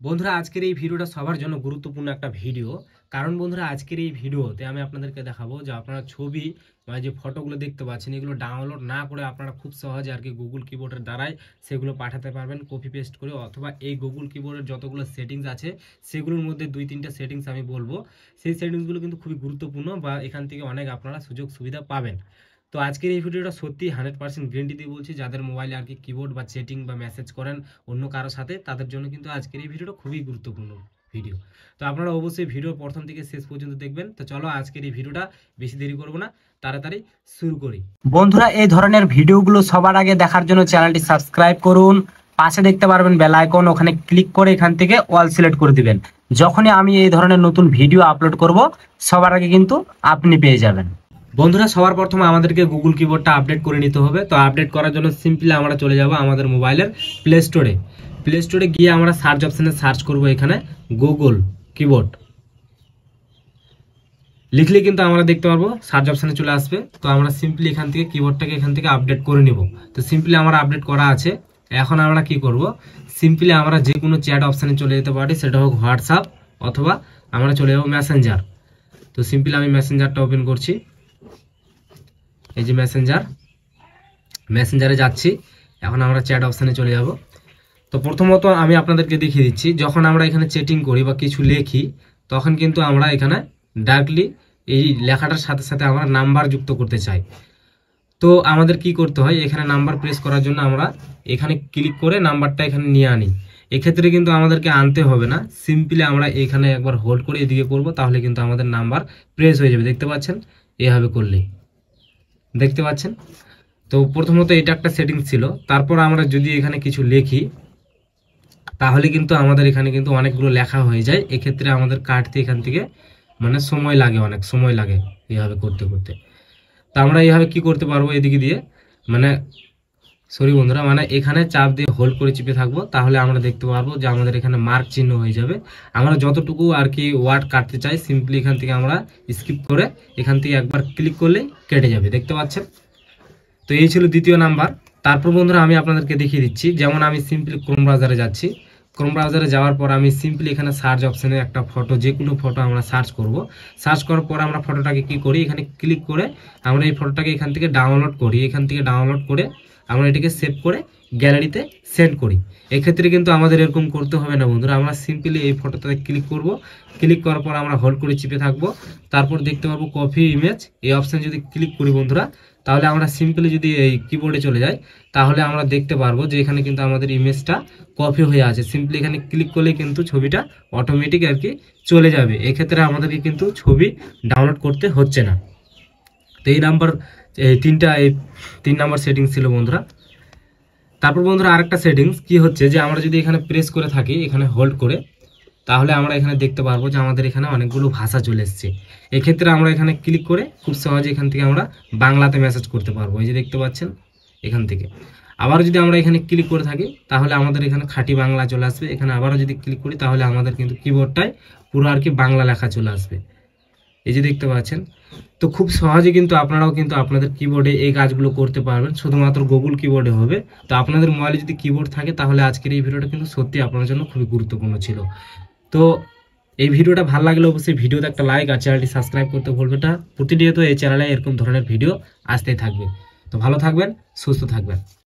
বন্ধুরা, আজকের এই ভিডিওটা সবার জন্য গুরুত্বপূর্ণ একটা ভিডিও। কারণ বন্ধুরা, আজকের এই ভিডিওতে আমি আপনাদেরকে দেখাবো যে আপনারা ছবি মানে যে ফটোগুলো দেখতে পাচ্ছেন, এগুলো ডাউনলোড না করে আপনারা খুব সহজে আর কি গুগল কিবোর্ডের দ্বারাই সেগুলো পাঠাতে পারবেন কপি পেস্ট করে, অথবা এই গুগল কিবোর্ডের যতগুলো সেটিংস আছে, সেগুলোর মধ্যে দুই তিনটা সেটিংস আমি বলব। সেই সেটিংসগুলো কিন্তু খুবই গুরুত্বপূর্ণ বা এখান থেকে অনেক আপনারা সুযোগ সুবিধা পাবেন। তো আজকের এই ভিডিওটা সত্যি হান্ড্রেড পার্সেন্ট গ্যারেন্টি দিয়ে বলছি, যাদের মোবাইলে আর কি কিবোর্ড বা চেটিং বা মেসেজ করেন অন্য কারোর সাথে, তাদের জন্য কিন্তু আজকের এই ভিডিওটা খুবই গুরুত্বপূর্ণ ভিডিও তো আপনারা অবশ্যই ভিডিও প্রথম থেকে শেষ পর্যন্ত দেখবেন। তো চলো আজকের এই ভিডিওটা বেশি দেরি করব না, তাড়াতাড়ি শুরু করি। বন্ধুরা, এই ধরনের ভিডিওগুলো সবার আগে দেখার জন্য চ্যানেলটি সাবস্ক্রাইব করুন, পাশে দেখতে পারবেন বেল আইকন ওখানে ক্লিক করে এখান থেকে অল সিলেক্ট করে দিবেন। যখনই আমি এই ধরনের নতুন ভিডিও আপলোড করব, সবার আগে কিন্তু আপনি পেয়ে যাবেন। বন্ধুরা, সবার প্রথমে আমাদেরকে গুগল কিবোর্ডটা আপডেট করে নিতে হবে। তো আপডেট করার জন্য সিম্পলি আমরা চলে যাব আমাদের মোবাইলের প্লে স্টোরে প্লে স্টোরে গিয়ে আমরা সার্চ অপশানে সার্চ করব এখানে গুগল কিবোর্ড লিখলে কিন্তু আমরা দেখতে পারব সার্চ অপশানে চলে আসবে। তো আমরা সিম্পলি এখান থেকে কিবোর্ডটাকে এখান থেকে আপডেট করে নিব। তো সিম্পলি আমার আপডেট করা আছে। এখন আমরা কি করব? সিম্পলি আমরা যে কোনো চ্যাট অপশানে চলে যেতে পারি, সেটা হোক হোয়াটসঅ্যাপ অথবা আমরা চলে যাব মেসেঞ্জার তো সিম্পলি আমি মেসেঞ্জারটা ওপেন করছি। এই যে মেসেঞ্জার মেসেঞ্জারে যাচ্ছি। এখন আমরা চ্যাট অপশানে চলে যাব। তো প্রথমত আমি আপনাদেরকে দেখিয়ে দিচ্ছি, যখন আমরা এখানে চ্যাটিং করি বা কিছু লেখি, তখন কিন্তু আমরা এখানে ডাইরেক্টলি এই লেখাটার সাথে সাথে আমরা নাম্বার যুক্ত করতে চাই। তো আমাদের কি করতে হয়, এখানে নাম্বার প্রেস করার জন্য আমরা এখানে ক্লিক করে নাম্বারটা এখানে নিয়ে আনি। এক্ষেত্রে কিন্তু আমাদেরকে আনতে হবে না সিম্পলি আমরা এখানে একবার হোল্ড করে এদিকে করব, তাহলে কিন্তু আমাদের নাম্বার প্রেস হয়ে যাবে। দেখতে পাচ্ছেন? এভাবে করলেই দেখতে পাচ্ছেন? তো প্রথমত এটা একটা সেটিং ছিল। তারপর আমরা যদি এখানে কিছু লেখি, তাহলে কিন্তু আমাদের এখানে কিন্তু অনেকগুলো লেখা হয়ে যায়। এক্ষেত্রে আমাদের কাটতে এখান থেকে মানে সময় লাগে অনেক, সময় লাগে এইভাবে করতে করতে। তা আমরা এইভাবে কি করতে পারব এদিকে দিয়ে? মানে সরি বন্ধুরা মানে এখানে চাপ দিয়ে হোল্ড করে চিপে থাকব, তাহলে আমরা দেখতে পারব যে আমাদের এখানে মার্ক চিহ্ন হয়ে যাবে। আমরা যতটুকু আর কি ওয়ার্ড কাটতে চাই সিম্পলি এখান থেকে আমরা স্কিপ করে এখান থেকে একবার ক্লিক করলেই কেটে যাবে, দেখতে পাচ্ছেন? তো এই ছিল দ্বিতীয় নাম্বার তারপর বন্ধুরা, আমি আপনাদেরকে দেখিয়ে দিচ্ছি, যেমন আমি সিম্পলি ক্রোম ব্রাউজারে যাচ্ছি। ক্রোম ব্রাউজারে যাওয়ার পর আমি সিম্পলি এখানে সার্চ অপশানে একটা ফটো যে কোনো ফটো আমরা সার্চ করব। সার্চ করার পর আমরা ফটোটাকে কি করি? এখানে ক্লিক করে আমরা এই ফটোটাকে এখান থেকে ডাউনলোড করি। এখান থেকে ডাউনলোড করে আমরা এটাকে সেভ করে গ্যালারিতে সেন্ড করি। এক্ষেত্রে কিন্তু আমাদের এরকম করতে হবে না বন্ধুরা। আমরা সিম্পলি এই ফটোটাতে ক্লিক করব। ক্লিক করার পর আমরা হোল্ড করে চিপে থাকব। তারপর দেখতে পারব কপি ইমেজ এই অপশান যদি ক্লিক করি বন্ধুরা, তাহলে আমরা সিম্পলি যদি এই কিবোর্ডে চলে যাই, তাহলে আমরা দেখতে পারব যে এখানে কিন্তু আমাদের ইমেজটা কপি হয়ে আছে। সিম্পলি এখানে ক্লিক করলে কিন্তু ছবিটা অটোমেটিক আর কি চলে যাবে। এক্ষেত্রে আমাদেরকে কিন্তু ছবি ডাউনলোড করতে হচ্ছে না। তো এই নাম্বার এই তিনটা এই তিন নাম্বার সেটিংস ছিল বন্ধুরা। তারপর বন্ধুরা আরেকটা সেটিংস কি হচ্ছে যে আমরা যদি এখানে প্রেস করে থাকি, এখানে হোল্ড করে, তাহলে আমরা এখানে দেখতে পারব যে আমাদের এখানে অনেকগুলো ভাষা চলে এসছে। এক্ষেত্রে আমরা এখানে ক্লিক করে খুব সহজে এখান থেকে আমরা বাংলাতে মেসেজ করতে পারব। এই যে দেখতে পাচ্ছেন, এখান থেকে। আবার যদি আমরা এখানে ক্লিক করে থাকি, তাহলে আমাদের এখানে খাঁটি বাংলা চলে আসবে। এখানে আবারও যদি ক্লিক করি, তাহলে আমাদের কিন্তু কিবোর্ডটায় পুরো আর কি বাংলা লেখা চলে আসবে। এই যে দেখতে পাচ্ছেন, তো খুব সহজে কিন্তু আপনারাও কিন্তু আপনাদের কিবোর্ডে এই কাজগুলো করতে পারবেন। শুধুমাত্র গুগল কিবোর্ডে হবে। তো আপনাদের মোবাইলে যদি কিবোর্ড থাকে, তাহলে আজকের এই ভিডিওটা কিন্তু সত্যি আপনার জন্য খুবই গুরুত্বপূর্ণ ছিল। তো এই ভিডিওটা ভালো লাগলে অবশ্যই ভিডিওতে একটা লাইক আর চ্যানেলটি সাবস্ক্রাইব করতে ভুলবেন না। প্রতিনিয়ত এই চ্যানেলে এরকম ধরনের ভিডিও আসতেই থাকবে। তো ভালো থাকবেন, সুস্থ থাকবেন।